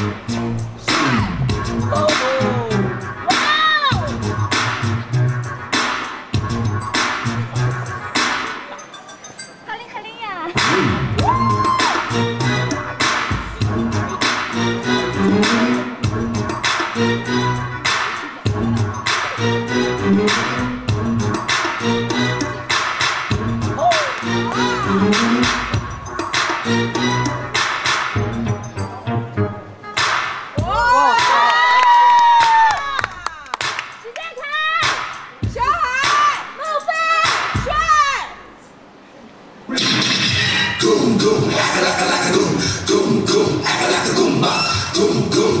Thank mm -hmm. you. go, go.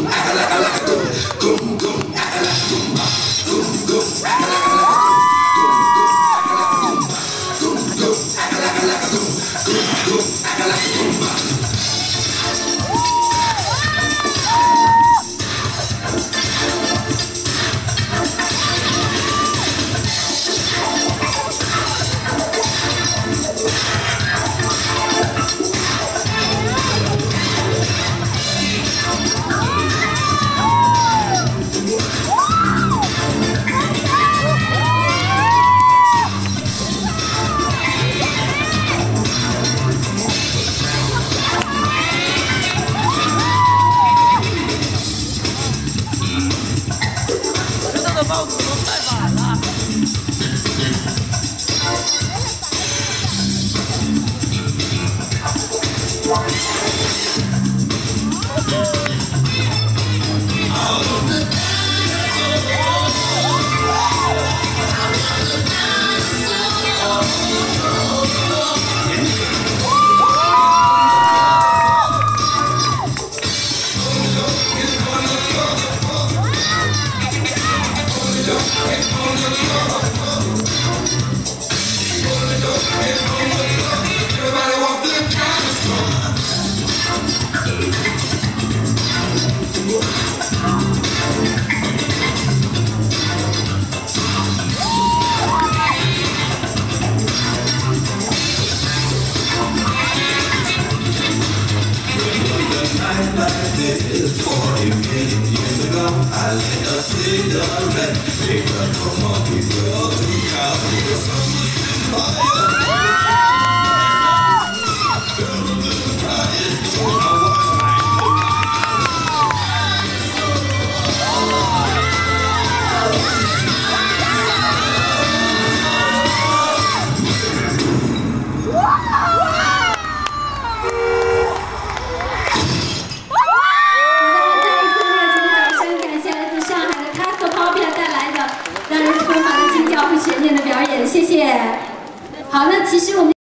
done, they were from all these 谢。好，那其实我们。